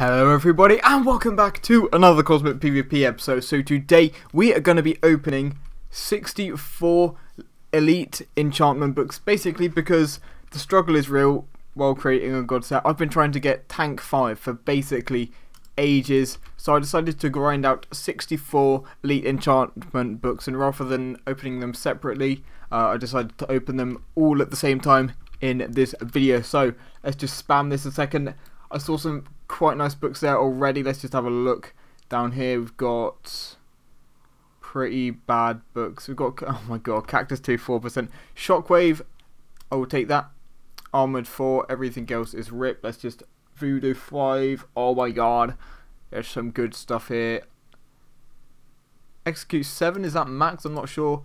Hello everybody and welcome back to another Cosmic PvP episode. So today we are going to be opening 64 elite enchantment books basically because the struggle is real while creating a god set. I've been trying to get tank 5 for basically ages so I decided to grind out 64 elite enchantment books and rather than opening them separately uh, I decided to open them all at the same time in this video. So let's just spam this a second. I saw some quite nice books there already. Let's just have a look down here. We've got pretty bad books. We've got, oh my god, Cactus 2, 4%. Shockwave, I will take that. Armored 4, everything else is ripped. Let's just Voodoo 5. Oh my god, there's some good stuff here. Execute 7, is that max? I'm not sure.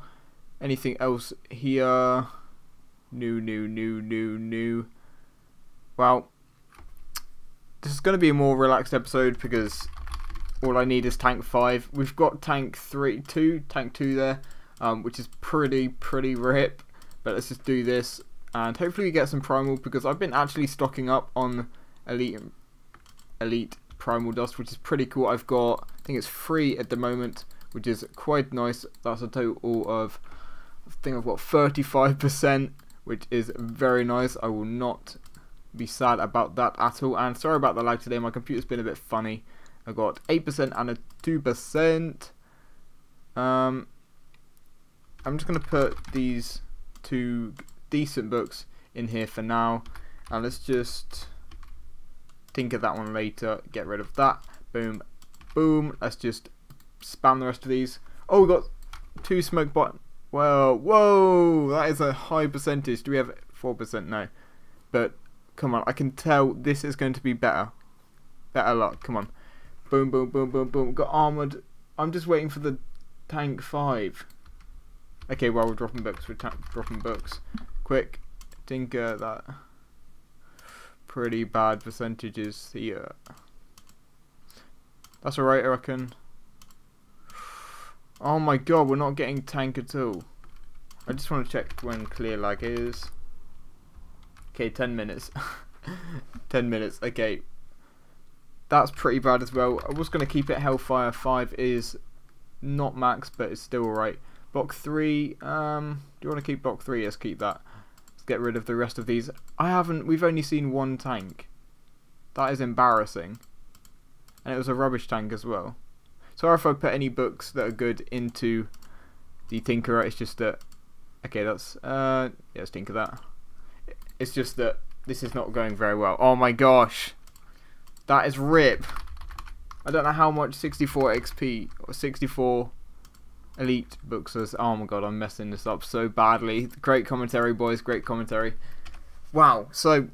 Anything else here? New, new, new, new, new. Well, this is going to be a more relaxed episode because all I need is tank 5. We've got tank 3, 2, tank 2 there, um, which is pretty, pretty rip. But let's just do this and hopefully we get some primal because I've been actually stocking up on elite elite primal dust which is pretty cool. I've got, I think it's free at the moment which is quite nice. That's a total of, I think I've got 35% which is very nice. I will not be sad about that at all. And sorry about the lag today, my computer's been a bit funny. I got 8% and a 2%. Um, I'm just going to put these two decent books in here for now. And let's just think of that one later. Get rid of that. Boom. Boom. Let's just spam the rest of these. Oh, we got two Smoke Bomb. Well, whoa, that is a high percentage. Do we have 4%? No. But Come on, I can tell this is going to be better. Better luck, come on. Boom, boom, boom, boom, boom. Got armoured. I'm just waiting for the tank 5. Okay, well, we're dropping books. We're dropping books. Quick. Tinker that. Pretty bad percentages here. That's alright, I reckon. Oh my god, we're not getting tank at all. I just want to check when clear lag is. Okay, 10 minutes. 10 minutes, okay. That's pretty bad as well. I was going to keep it Hellfire 5 is not max, but it's still alright. Block 3, um, do you want to keep block 3? Let's keep that. Let's get rid of the rest of these. I haven't, we've only seen one tank. That is embarrassing. And it was a rubbish tank as well. Sorry if I put any books that are good into the Tinkerer, it's just that, okay, that's, uh, yeah, let's tinker that. It's just that this is not going very well. Oh my gosh. That is rip. I don't know how much 64 XP or 64 Elite books is. Oh my god, I'm messing this up so badly. Great commentary, boys. Great commentary. Wow. So,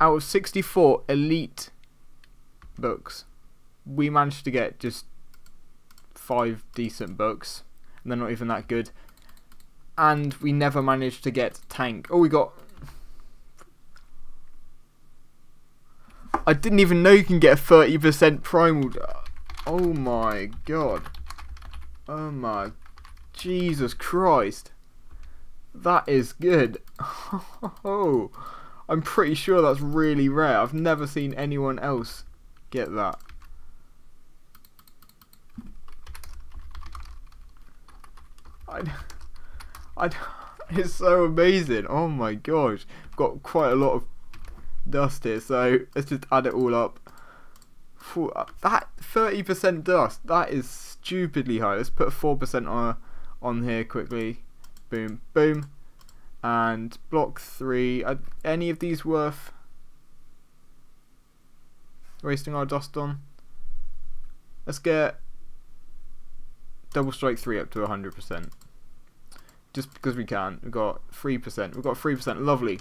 out of 64 Elite books, we managed to get just five decent books. And they're not even that good. And we never managed to get Tank. Oh, we got I didn't even know you can get a 30% primal. Uh, oh my god. Oh my. Jesus Christ. That is good. Oh, I'm pretty sure that's really rare. I've never seen anyone else get that. I, I, it's so amazing. Oh my gosh. Got quite a lot of dust here. So let's just add it all up. Uh, that 30% dust, that is stupidly high. Let's put 4% on, on here quickly. Boom, boom. And block 3. Are any of these worth wasting our dust on? Let's get double strike 3 up to 100%. Just because we can. We've got 3%. We've got 3%. Lovely.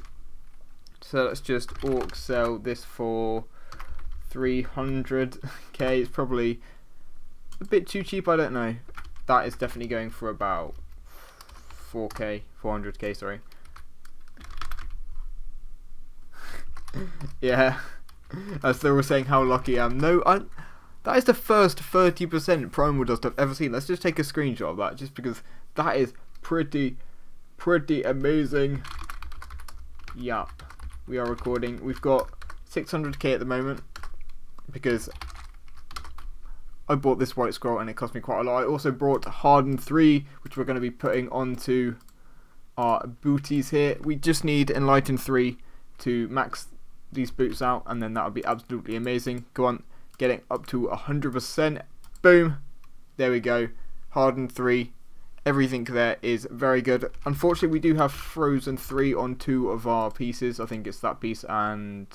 So let's just orc sell this for 300k. It's probably a bit too cheap, I don't know. That is definitely going for about 4k, 400k, sorry. yeah, as they were saying how lucky I am. No, I, that is the first 30% primal dust I've ever seen. Let's just take a screenshot of that, just because that is pretty, pretty amazing. Yup we are recording. We've got 600k at the moment. because I bought this white scroll and it cost me quite a lot. I also brought Harden 3, which we're going to be putting onto our booties here. We just need Enlighten 3 to max these boots out, and then that would be absolutely amazing. Go on, getting up to 100%. Boom. There we go. Harden 3. Everything there is very good. Unfortunately, we do have Frozen 3 on two of our pieces. I think it's that piece and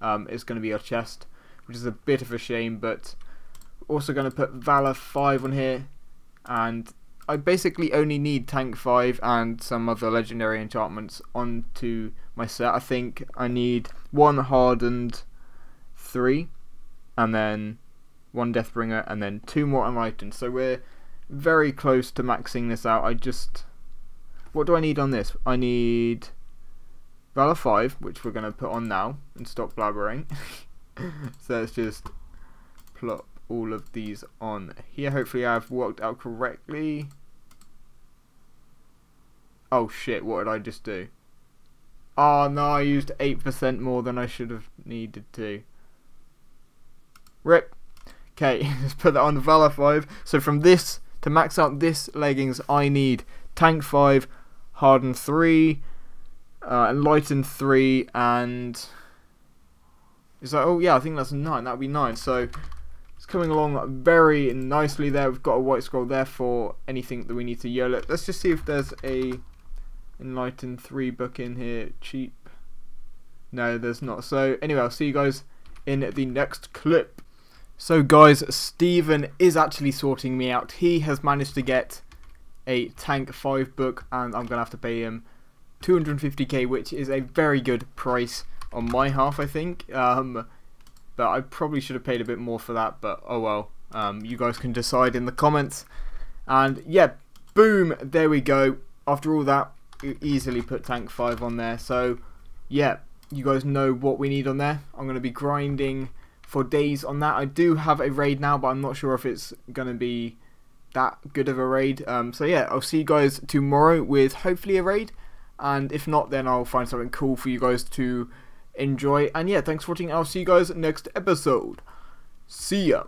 um, it's going to be our chest, which is a bit of a shame, but also going to put Valor 5 on here, and I basically only need Tank 5 and some other legendary enchantments onto my set. I think I need one Hardened 3, and then one Deathbringer, and then two more Enlightened. So we're very close to maxing this out. I just... What do I need on this? I need Valor 5, which we're going to put on now and stop blabbering. so let's just plop all of these on here. Hopefully I've worked out correctly. Oh shit, what did I just do? Oh no, I used 8% more than I should have needed to. Rip. Okay, let's put that on Valor 5. So from this, to max out this leggings, I need Tank 5, Harden 3, uh, Enlighten 3, and... Is that, oh yeah, I think that's 9, that would be 9. So it's coming along very nicely there. We've got a white scroll there for anything that we need to yell YOLO. Let's just see if there's a Enlightened 3 book in here. Cheap. No, there's not. So anyway, I'll see you guys in the next clip. So guys, Stephen is actually sorting me out. He has managed to get a Tank 5 book and I'm going to have to pay him 250k, which is a very good price on my half, I think. Um, but I probably should have paid a bit more for that, but oh well. Um, you guys can decide in the comments. And yeah, boom, there we go. After all that, easily put tank 5 on there. So yeah, you guys know what we need on there. I'm going to be grinding for days on that. I do have a raid now, but I'm not sure if it's going to be that good of a raid. Um, so yeah, I'll see you guys tomorrow with hopefully a raid. And if not, then I'll find something cool for you guys to enjoy. And yeah, thanks for watching. I'll see you guys next episode. See ya.